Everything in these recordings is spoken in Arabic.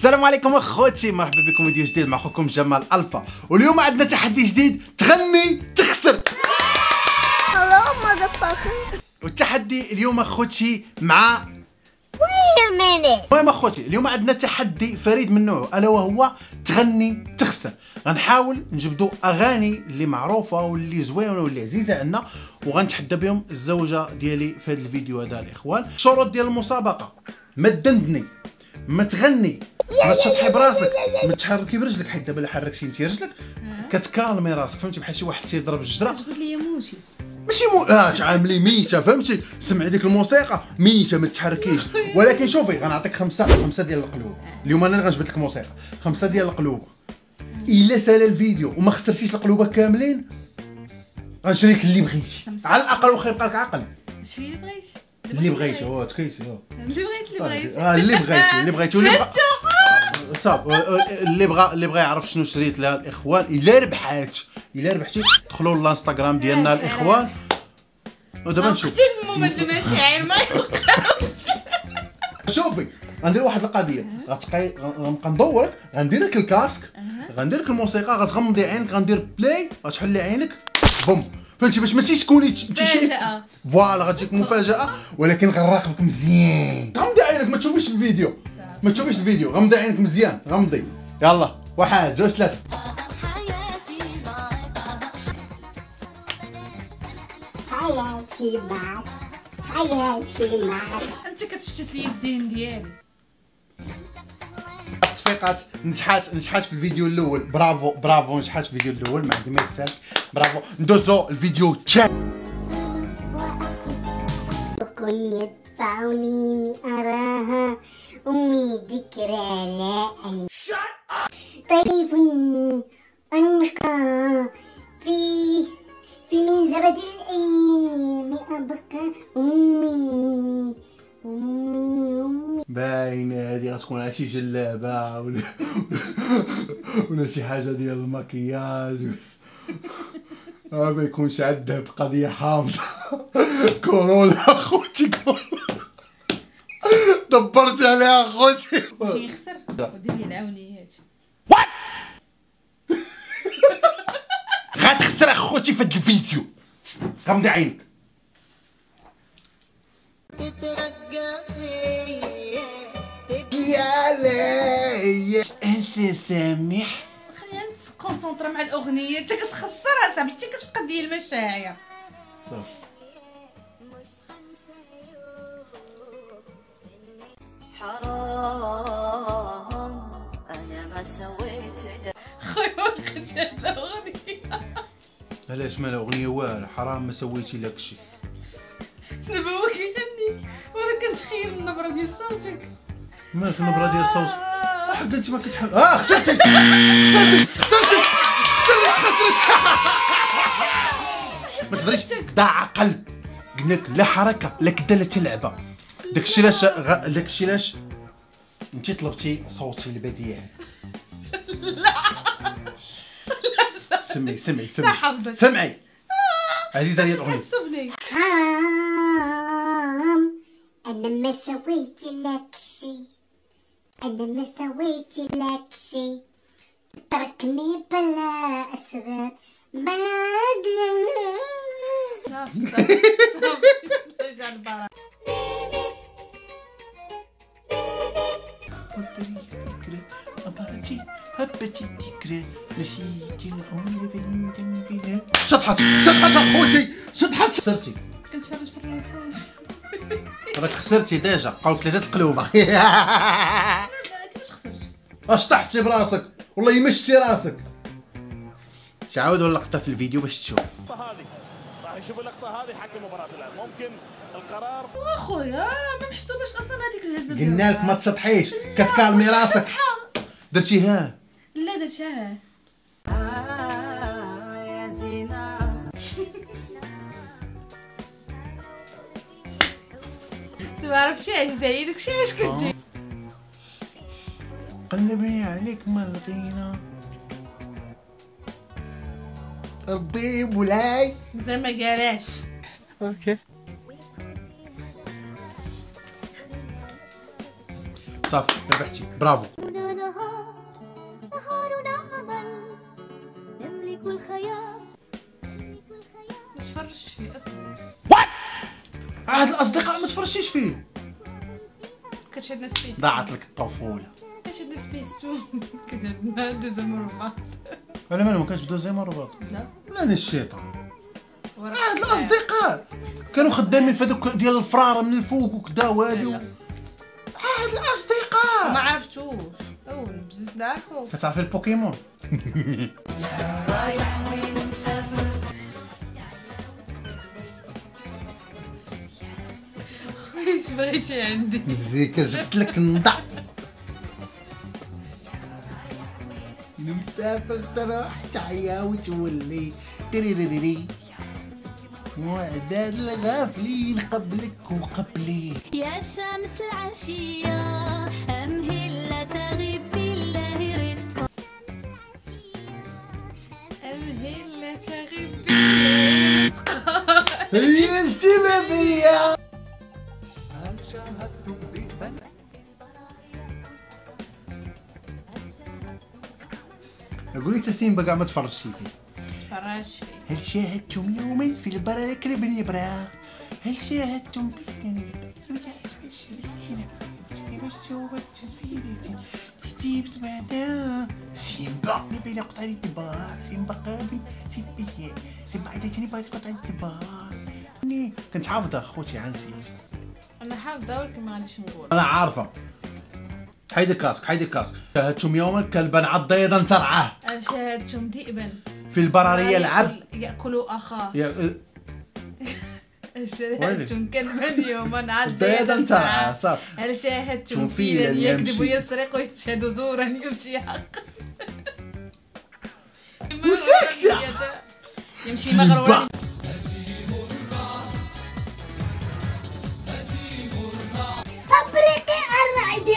السلام عليكم اخوتي مرحبا بكم فيديو جديد مع اخوكم جمال ألفا واليوم عندنا تحدي جديد تغني تخسر. والتحدي اليوم اخوتي مع. المهم اخوتي اليوم عندنا تحدي فريد من نوعه ألا وهو تغني تخسر غنحاول نجبدوا أغاني اللي معروفة واللي زوينة واللي عزيزة عنا وغنتحدى بهم الزوجة ديالي في هذا الفيديو هذا الإخوان الشروط ديال المسابقة ما تدندني ما تغني ما تشطحي براسك. ما تحركي برجلك حيت دابا الا حركتي انت رجلك كتكالمي راسك فهمتي؟ بحال شي واحد تيضرب الجدرة. تقول لي موتي. ماشي مو آه تعاملي ميتة فهمتي؟ سمعي ديك الموسيقى. ميتة ما تحركيش. ولكن شوفي غنعطيك خمسه خمسة ديال القلوب. اليوم أنا اللي غنجبد لك موسيقى خمسة ديال القلوب. إلا سال الفيديو وما خسرتيش القلوبة كاملين غنشريك اللي بغيتي. على الأقل واخا يبقى لك عقل شي اللي بغيت اللي بغيتي. هو تكيسي اللي بغيت اللي بغيت آه اللي بغيتي اللي بغيتي. بغا- شفتو صاب اللي بغى اللي بغى يعرف شنو شريت لها الإخوان إلا ربحات. إلا ربحتي دخلوا للإنستغرام ديالنا الإخوان. ودابا نشوف. أختي الممثل المشاعر ما يوقعش شوفي غندير واحد القضية. غتبقاي غنبقى ندورك غندير لك الكاسك غندير لك الموسيقى غتغمضي عينك غندير بلاي غتحلي عينك بوم. فهمتي باش ماشي تكوني انت فاجأة فوالا غتجيك مفاجأة ولكن غنراقبك مزيان. غمضي عينك ما تشوفيش الفيديو. ما تشوفيش الفيديو غمضي عينك مزيان غمضي. يلا واحد جوج ثلاثة. حياتي معك حياتي معك أنت كتشتت لي الدين ديالي. التصفيقات نجحات نجحات في الفيديو الأول. برافو برافو نجحات في الفيديو الأول. ما عندي ما يتسال برافو. ندوزو الفيديو الثاني كن يدفعني أراها. أمي ذكرى لا أنسى طيف أنقى في في من زبد الأيام أبقى أمي. أمي أمي. باينة هذه غتكون على شي جلابة ولا ولا شي حاجة ديال المكياج. ما بيكونش عندها قضيه حامضة. كورونا أخوتي كورونا. دبرت عليها اخوتي. شي يخسر. ودير لي العونيات غتخسر اخوتي في هاد الفيديو. غمضي عينك. يا لي انسى سامح؟ خلينا نتكونسونطرا مع الأغنية. أنت كتخسرها صاحبي أنت كتبقى ديال المشاعر. صافي. حرام أنا ما سويت لك خويا هاد الاغنيه علاش مال اغنيه والو؟ حرام ما سويتي لك شي. دابا هو كيغني وأنا كنتخيل النبرة ديال صوتك. مالك النبرة ديال الصوت حق انت ما كتحب آه خسرتي خسرتي خسرتي ما تهضريش ضاع قلب. قلنا لك لا حركة لا كدا لا تلعبه داك الشيء علاش غ- داك الشيء علاش انت طلبتي صوتي البديع سمعي سمعي لا سمعي. حافظك سمعي. عزيزة ديال الاغنيه تعصبني حرام أنا ما سويت لك شي. أنا ما سويت لك شي. تركني بلا أسباب بلا صافي صافي صافي رجع البرا شطحت شطحت اخوتي شطحت خسرتي كنتفرج في الرصاص راك خسرتي ديجا بقاو ثلاثة القلوبه لا كيفاش خسرت اش طحتي براسك والله مشتي راسك تعاودوا اللقطه في الفيديو باش تشوف يشوف اللقطة هذه حكم مباراة الآن. ممكن القرار؟ أخويا راه ما محسوباش أصلا هذيك الهزة قلنا لك ما تسطحيش. كتكالمي راسك درتي ها؟ لا درتها ما عرفتش عزيزة هي داكشي علاش كدير قلبي عليك ما لقينا ربي مولاي زي ما جالاش أوكي. صافي ربحتي برافو. هاد الخيال ما تفرجتش فيه أصلا. وات الأصدقاء ما تفرجتيش فيه. كتشدنا سبيس. ضاعت لك الطفولة. كتشدنا سبيس كتشدنا ديزامور بعض أنا مالي ما كانش دوزيام الرباط لا لا. أنا الشيطان؟ عاد. الأصدقاء. كانوا خدامين في هذوك ديال الفراره من الفوق وكدا وهادي. عاد ما الاصدقاء عرفتوش. أو بزاف نعرفو كتعرفي البوكيمون؟ إيش بغيتي عندي؟ زيك جبت لك نضع مسافر تروح تعيا وتولي تريريري وعداد الغافلين قبلك وقبلي يا شمس العشية أمهل تغيب بالله رفقا الهلة تغيب هي اجتماعية أقول لك تسنيم بقى ما تفرجتي فيه فراش هل شاهدتم يوما في البركة بالإبرة؟ هل شاهدتم سيمبا بين قطع الانتباه. سيمبا قابل سيمبا سيمبا عيطتني بغيت قطع الانتباه. كنت حافظة أخوتي عن سيت أنا حافظه ولكن ما غاديش نقول. أنا عارفة. حيدي كاسك حيدي كاسك. شاهدتم يوما كلبا عضيضا ترعاه شاهدتم ذئبا في البرارية يلعب. يأكل- ياكل اخاه يا- شاهدتم كلبا يوما عضيضا ترعاه هل شاهدتم فيلا يكذب يمشي. ويسرق ويشهد زورا يمشي حق وساكتة. يمشي مغرورا أبرق الرعد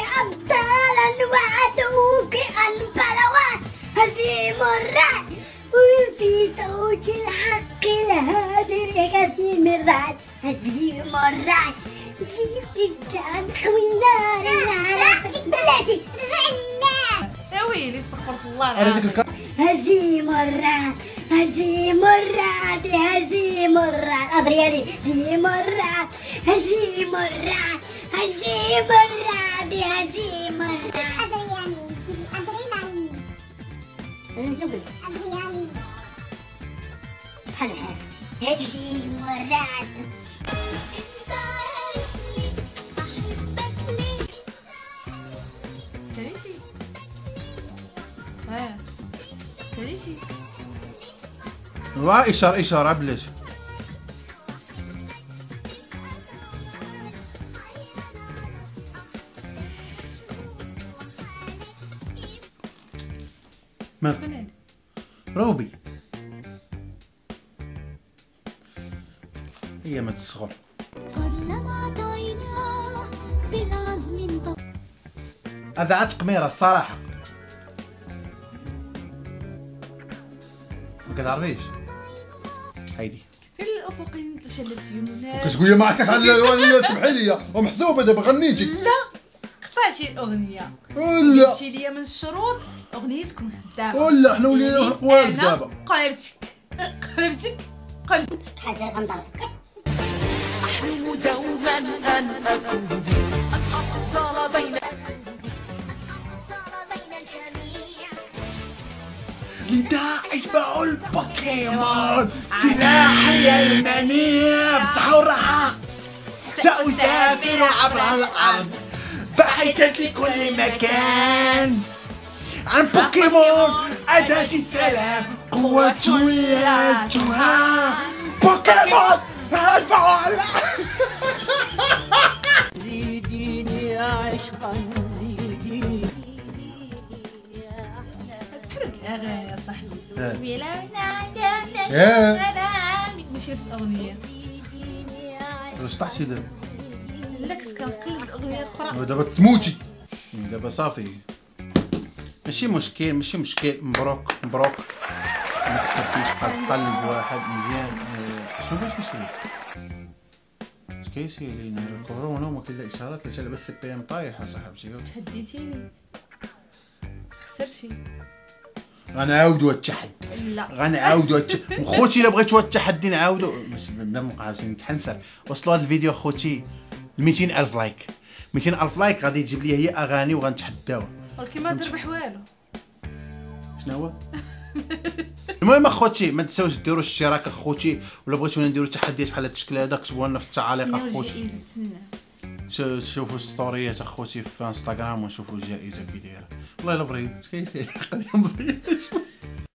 وعدوك البلوات هزيم الرعد وفي صوت الحق الهادر يقسم الرعد هزيم الرعد الإنسان خوينا بلاتي رجعنا يا ويلي استغفر الله هزيم الرعد هزيم الرعد هزيم الرعد أدرياني هزيم الرعد هزيم الرعد هزيم الرعد هزيم الرعد حلو حلو هزيم الرعد ساليشي ها ساليشي وا اشاره اشاره بلاش من روبي. هي ما تصغر قد لمعت عيناه بالعزم عاد قميره الصراحة. ما كتعرفيش؟ هيدي. في الأفق تشلت يمنى كتقول لي معك على سمحي لي ومحسوبه دابا غنيتي. لا. قطعتي الأغنية. ولا قلتي لي من الشروط اغنيه تكون خدامه ولا حنا ولينا أنا دابا. قلبتك. قلبتك. قلبت حاجة غنضربك أحلم دوما أن أكون الأفضل بين لداعي باعوا البوكيمون سلاحي المنيع. بصحورها سأسافر عبر الأرض. بحثا في كل مكان. عن بوكيمون أداة السلام قوة لا تهان بوكيمون على زيديني عشقا زيديني. الاغاني يا صاحبي. لا لا لا لا آه. كنت كنقلد الأغنية الأخرى. دابا تموتي. دابا صافي. ماشي مشكل ماشي مشكل. مبروك مبروك. ما خسرتيش بقى قلب واحد مزيان. آه، شنو بغيت نسوي اش كيسير لينا الكورونا وما كاين لا إشارات لا بس البي إم طايح اصاحبتي هديتيني خسرتي. غنعاودوا هاد التحدي. لا. غنعاودوا هاد الت- وخوتي إلا بغيتوا هاد التحدي نعاودوا باش بلا ما عاوتاني نتحنسر وصلوا هاد الفيديو خوتي. ل 200 ألف like. 200 ألف like غادي تجيب لي هي أغاني وغنتحداو. ولكن ما تربح والو. شنو هو؟ المهم أخوتي ما تنساوش ديروا اشتراك أخوتي ولا بغيتونا نديروا تحديات بحال هاد الشكل هذا كتبوا لنا في التعاليق أخوتي. شوفوا ستوريات أخوتي في إنستغرام وشوفوا الجائزه كي دايره والله إلا بغيت. مزيانه